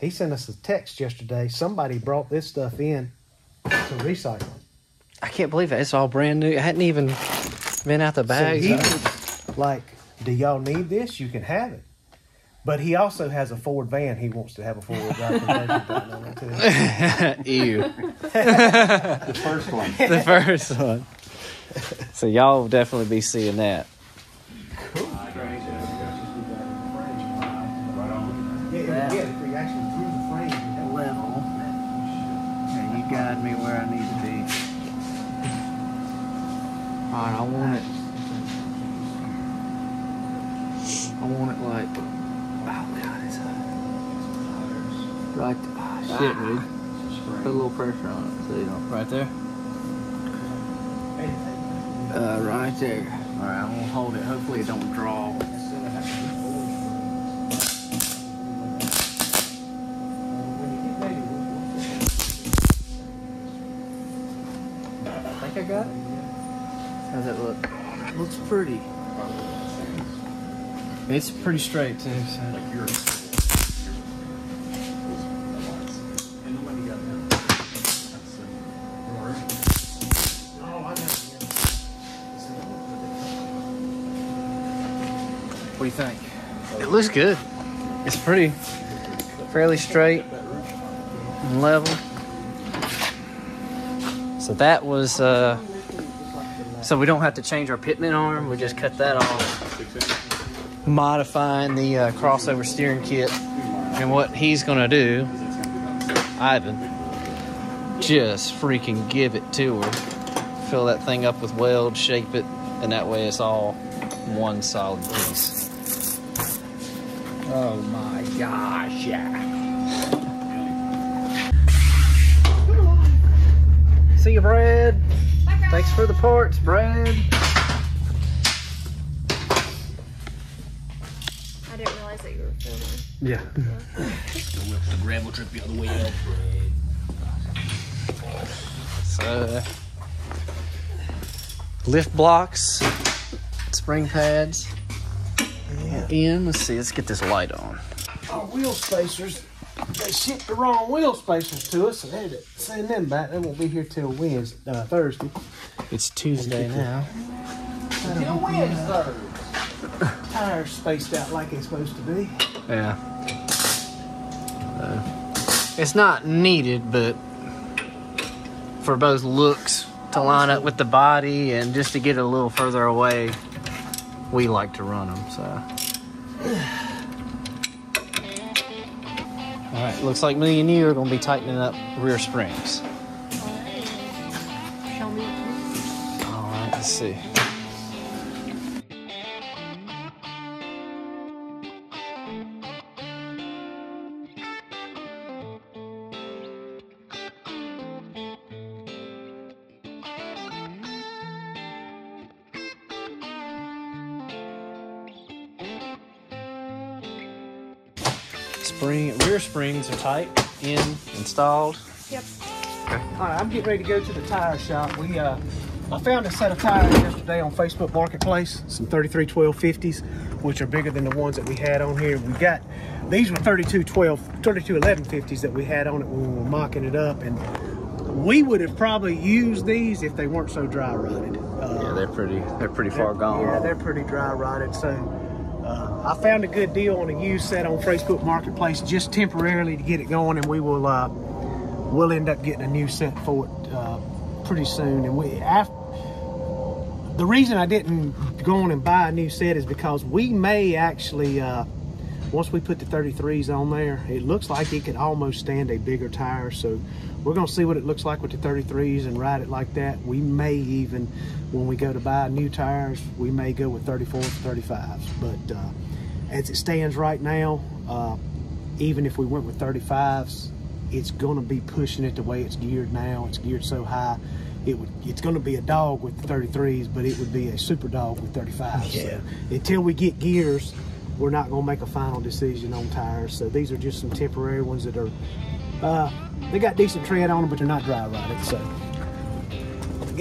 Speaker 2: He sent us a text yesterday. Somebody brought this stuff in to recycle.
Speaker 4: I can't believe it. It's all brand new. It hadn't even been out the
Speaker 2: So he was like, "Do y'all need this? You can have it." But he also has a Ford van. He wants to have a four wheel drive conversion button on it too. [LAUGHS]
Speaker 4: Ew. [LAUGHS]
Speaker 6: the first one.
Speaker 4: the first one. [LAUGHS] So y'all will definitely be seeing that.
Speaker 2: Yeah, yeah, we actually the frame
Speaker 4: Level. And you guide me where I need to be. Alright, I want it. I want it like. Oh god, it's right. Oh, shit, dude. Put a little pressure on it so you don't. Right there. Uh, right there. All right, I'm gonna hold it. Hopefully, it don't draw. I think I got it. How's that look? Looks pretty. It's pretty straight too. So.
Speaker 6: Like yours.
Speaker 2: Think?
Speaker 4: It looks good. It's pretty, fairly straight and level. So that was, uh, so we don't have to change our pitman arm. We just cut that off. Modifying the uh, crossover steering kit. And what he's gonna do, Ivan, just freaking give it to her. Fill that thing up with weld, shape it, and that way it's all one solid piece.
Speaker 2: Oh my gosh, yeah.
Speaker 4: See you, Brad. Thanks for the parts, Brad.
Speaker 3: I didn't realize that you were filming.
Speaker 4: Yeah.
Speaker 5: The gravel trip the other way up.
Speaker 4: So, lift blocks, spring pads. In. Let's see. Let's get this light on.
Speaker 2: Our wheel spacers, they shipped the wrong wheel spacers to us, so they had to send them back. They won't be here till Wednesday, uh, Thursday.
Speaker 4: It's Tuesday now.
Speaker 2: Till Wednesday. Tires spaced out like they're supposed to be.
Speaker 4: Yeah. Uh, it's not needed, but for both looks to line up with the body and just to get it a little further away, we like to run them. So. All right, looks like me and you are going to be tightening up rear springs.
Speaker 3: Show me.
Speaker 4: All right, let's see. Springs are tight, in installed.
Speaker 3: Yep. Okay.
Speaker 2: All right, I'm getting ready to go to the tire shop. We uh, I found a set of tires yesterday on Facebook Marketplace, some 331250s, which are bigger than the ones that we had on here. We got these were 3212, 321150s that we had on it when we were mocking it up, and we would have probably used these if they weren't so dry rotted. Uh,
Speaker 4: Yeah, they're pretty. They're pretty far gone.
Speaker 2: yeah, they're pretty dry rotted. So uh, I found a good deal on a used set on Facebook Marketplace just temporarily to get it going, and we will uh, we'll end up getting a new set for it uh, pretty soon. And we after the reason I didn't go on and buy a new set is because we may actually uh, once we put the 33s on there, it looks like it could almost stand a bigger tire. So we're gonna see what it looks like with the 33s and ride it like that. We may even, when we go to buy new tires, we may go with 34s, 35s. But uh, as it stands right now, uh, even if we went with 35s, it's gonna be pushing it the way it's geared now. It's geared so high. It would, it's going to be a dog with the 33s, but it would be a super dog with 35s.
Speaker 4: Yeah.
Speaker 2: So until we get gears, we're not going to make a final decision on tires. So these are just some temporary ones that are, uh, they got decent tread on them, but they're not dry rotted. So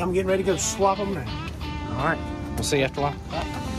Speaker 2: I'm getting ready to go swap them now.
Speaker 4: All right. We'll see you after a while.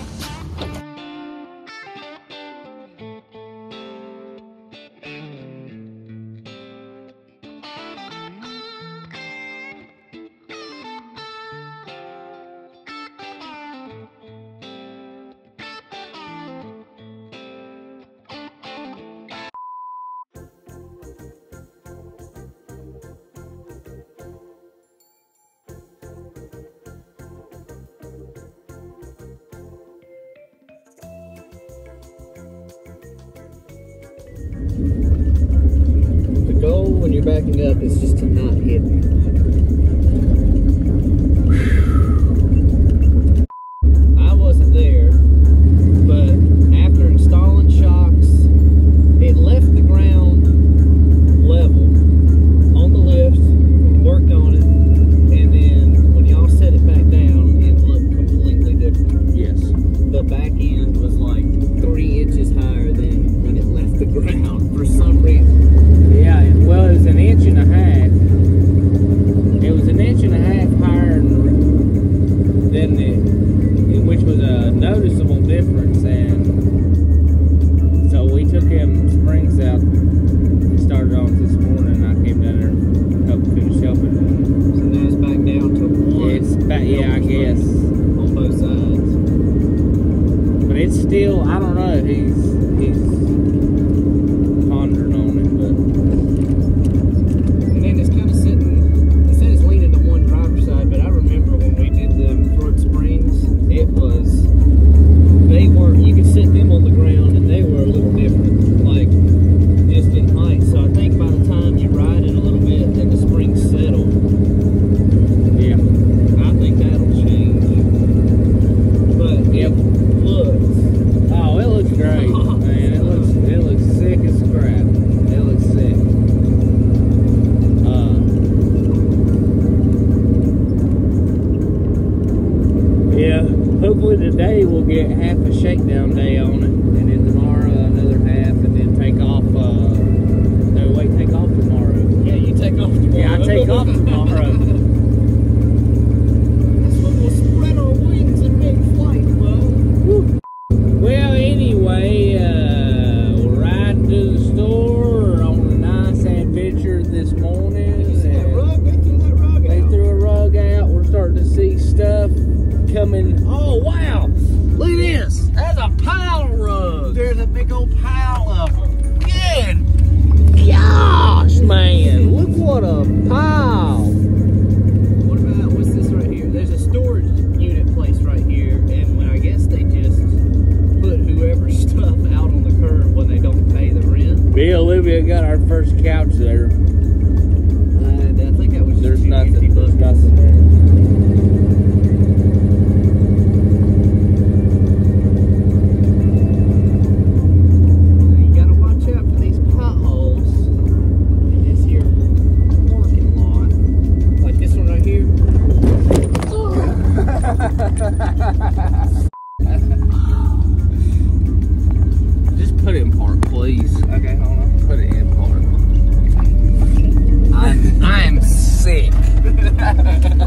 Speaker 1: Me and Olivia got our first couch there.
Speaker 2: Uh, I think that was just
Speaker 1: There's
Speaker 2: 250
Speaker 1: nothing. There's nothing there.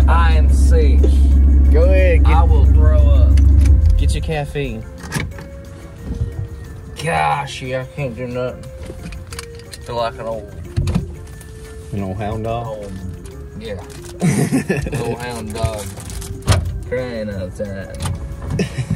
Speaker 1: I am sick.
Speaker 4: Go ahead,
Speaker 1: I will throw up.
Speaker 4: get your caffeine.
Speaker 1: Gosh, yeah, I can't do nothing. Feel like an old,
Speaker 4: An old hound dog.
Speaker 1: old, yeah, [LAUGHS] old hound dog crying outside. [LAUGHS]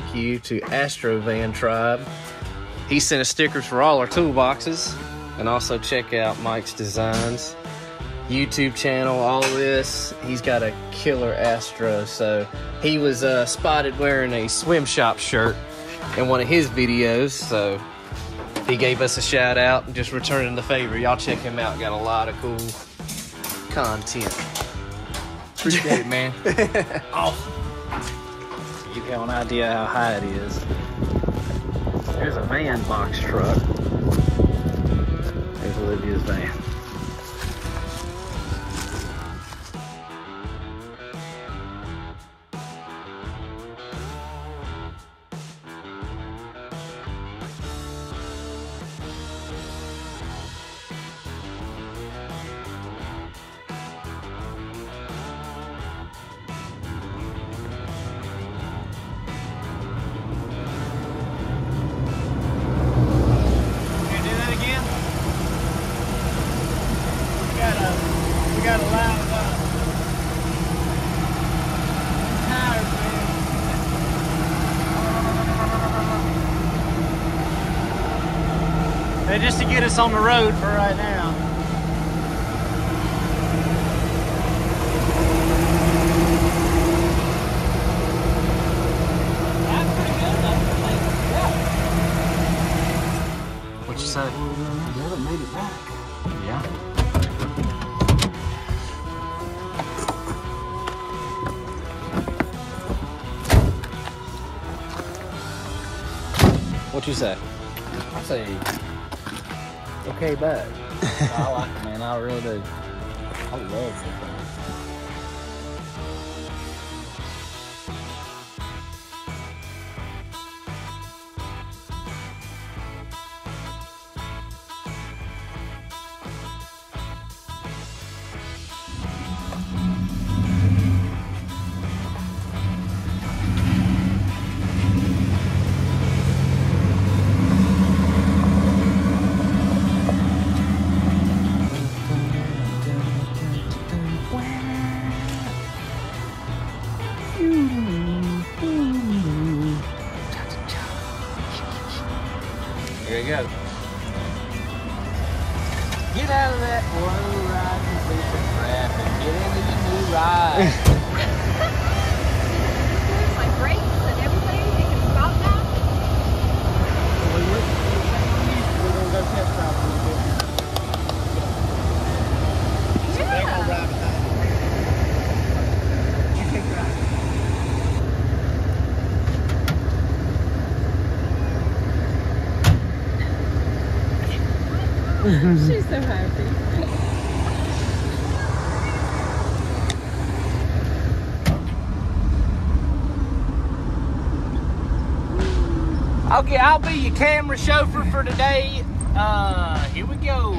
Speaker 4: thank you to Astrovan Tribe. He sent us stickers for all our toolboxes. And also check out Mike's Designs YouTube channel, all this. He's got a killer Astro. So he was uh, spotted wearing a swim shop shirt in one of his videos. So he gave us a shout out and just returning the favor. Y'all check him out. Got a lot of cool content.
Speaker 1: Appreciate it, man. [LAUGHS]
Speaker 4: Give you have an idea how high it is. There's a van box truck. There's Olivia's van.
Speaker 2: Get us on the road for right now. That's pretty good, though. Like, yeah.
Speaker 4: What you say?
Speaker 2: We haven't made it back.
Speaker 4: Yeah. What you say?
Speaker 1: I say, okay, bud. [LAUGHS] I like it, man. I really do. I love this
Speaker 3: She's so happy.
Speaker 5: Okay, I'll be your camera chauffeur for today. Uh, here we go.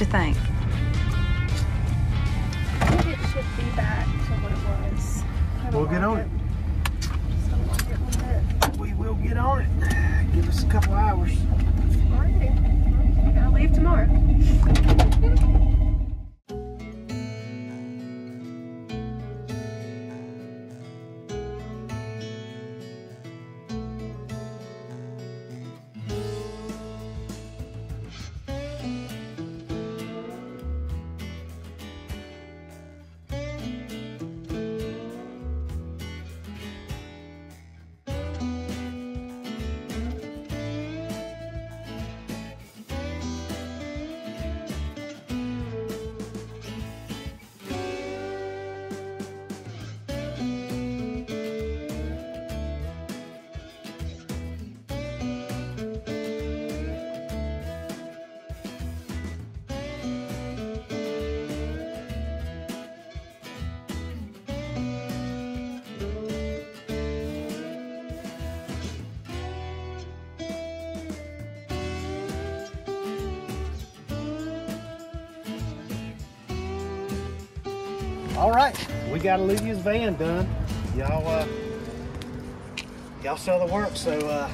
Speaker 7: You think?
Speaker 2: All right, we got Olivia's van done. Y'all, uh, y'all saw the work, so uh,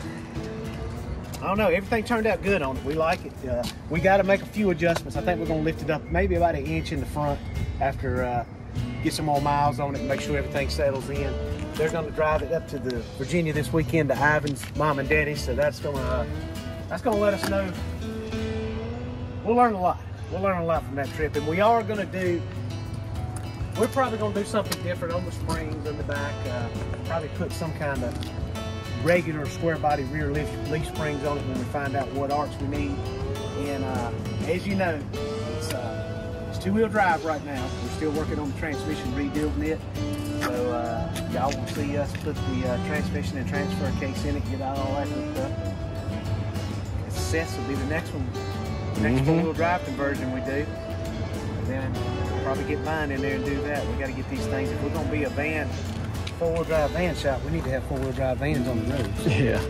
Speaker 2: I don't know. Everything turned out good on it. We like it. Uh, we got to make a few adjustments. I think we're gonna lift it up maybe about an inch in the front after uh, get some more miles on it and make sure everything settles in. They're gonna drive it up to the Virginia this weekend to Ivan's mom and daddy, so that's gonna uh, that's gonna let us know. We'll learn a lot. We'll learn a lot from that trip, and we are gonna do we're probably gonna do something different on the springs in the back. Uh, probably put some kind of regular square body rear lift leaf springs on it when we find out what arcs we need. And uh, as you know, it's uh, it's two wheel drive right now. We're still working on the transmission, rebuilding it. So uh, y'all will see us put the uh, transmission and transfer case in it, get out all that hooked up. Success will be the next one, the next
Speaker 4: Mhm.
Speaker 2: four wheel drive conversion we do. And then probably get mine in there and do that. We got to get these things. If we're going to be a van, four wheel drive van shop, we need to have four wheel drive vans on the road.
Speaker 4: Yeah.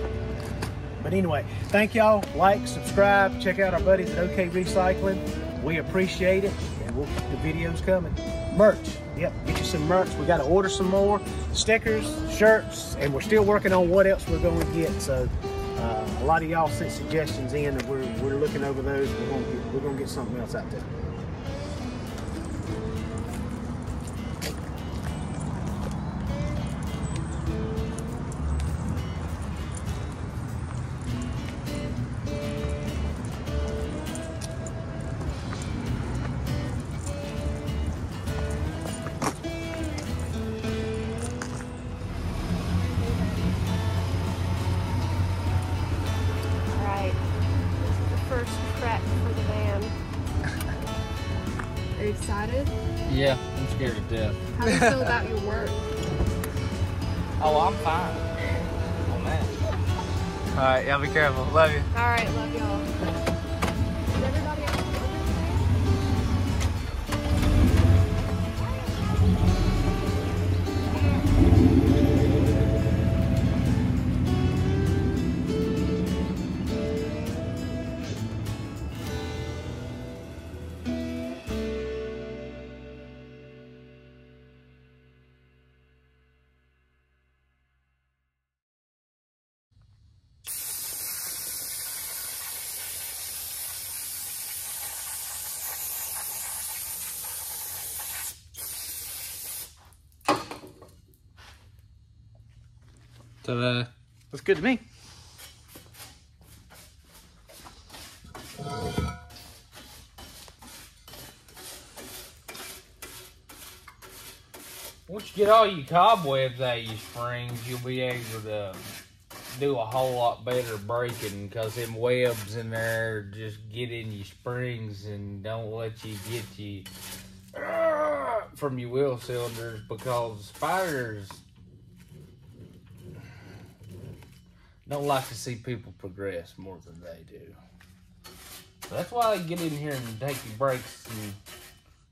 Speaker 2: But anyway, thank y'all. Like, subscribe, check out our buddies at OK Recycling. We appreciate it, and we'll keep the videos coming. Merch, yep, get you some merch. We got to order some more stickers, shirts, and we're still working on what else we're going to get. So uh, a lot of y'all sent suggestions in, and we're, we're looking over those. We're going to get we're going to get something else out there.
Speaker 3: First for the van. [LAUGHS] Are you excited?
Speaker 1: Yeah, I'm scared to death.
Speaker 3: How do you feel about your work?
Speaker 1: Oh, I'm fine. [LAUGHS] Oh man.
Speaker 8: All right, y'all be careful. Love you.
Speaker 3: Alright, love y'all.
Speaker 8: Ta-da.
Speaker 4: Looks good to me.
Speaker 1: Once you get all your cobwebs out of your springs, you'll be able to do a whole lot better braking because them webs in there just get in your springs and don't let you get you uh, from your wheel cylinders because spiders don't like to see people progress more than they do. So that's why they get in here and take your brakes and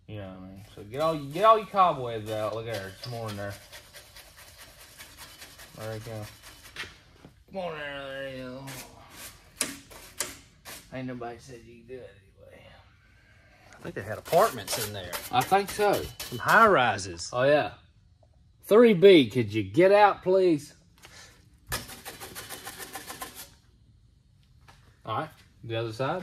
Speaker 1: you know what I mean. So get all you get all your cobwebs out. Look at her, some more in there. There you go. Come on there, there you go. Ain't nobody said you could do it anyway.
Speaker 4: I think they had apartments in there.
Speaker 1: I think so.
Speaker 4: Some high rises.
Speaker 1: Oh yeah. 3B, could you get out, please? All right, the other side.